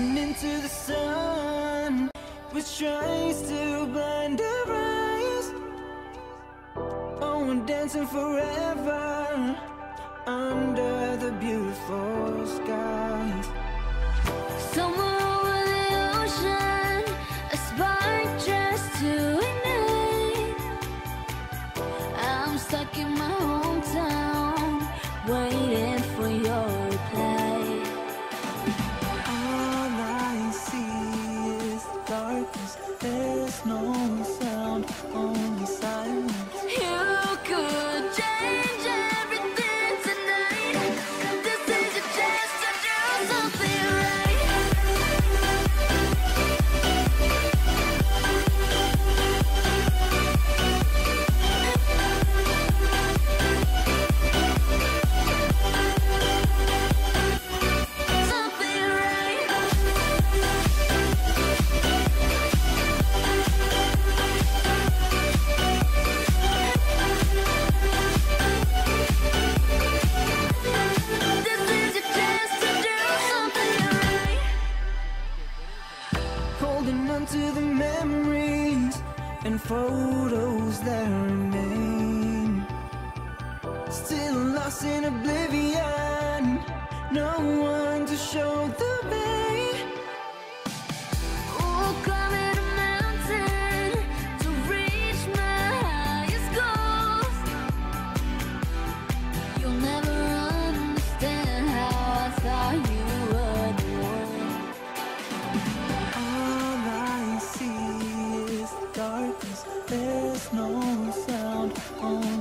to the sun, which tries to blind our eyes. Oh, we're dancing forever under the beautiful skies. Somewhere over the ocean, a spark just to ignite. I'm stuck in my hometown, waiting photos that remain. Still lost in oblivion. No one to show the way. Ooh, climbing a mountain To reach my highest goals. You'll never understand how I thought you were the one All I see is dark no sound on